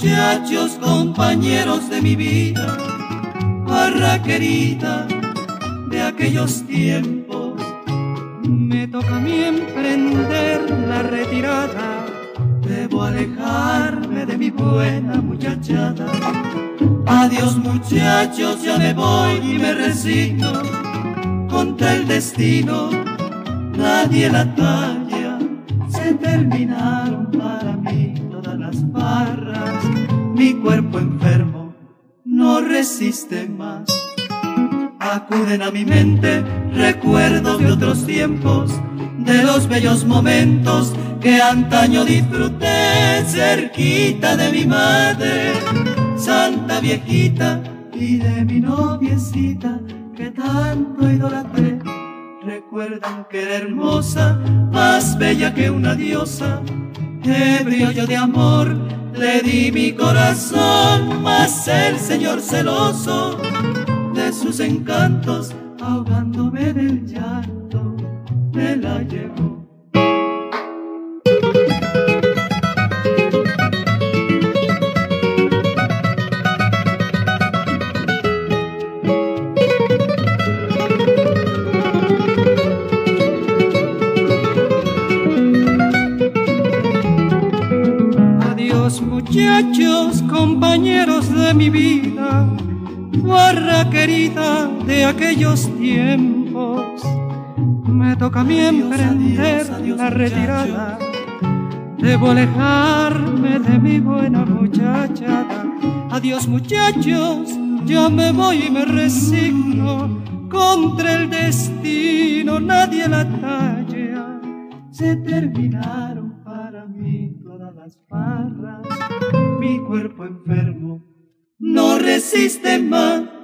Muchachos, compañeros de mi vida, barra querida de aquellos tiempos. Me toca a mí emprender la retirada, alejarme de mi buena muchachada. Adiós muchachos, ya me voy y me resigno contra el destino, nadie la talla, se terminaron para mí todas las barras, mi cuerpo enfermo no resiste más. Acuden a mi mente recuerdos de otros tiempos, de los bellos momentos que antaño disfruté cerquita de mi madre, santa viejita, y de mi noviecita que tanto idolatré. Recuerdan que era hermosa, más bella que una diosa, ebrio yo de amor, le di mi corazón, mas el Señor celoso de sus encantos, ahogándome del llanto, me la llevó. Muchachos, compañeros de mi vida, guarra querida de aquellos tiempos. Me toca a mí emprender la retirada, debo alejarme de mi buena muchachada. Adiós muchachos, yo me voy y me resigno contra el destino, nadie la talla. Se terminaron las barras, mi cuerpo enfermo no resiste más.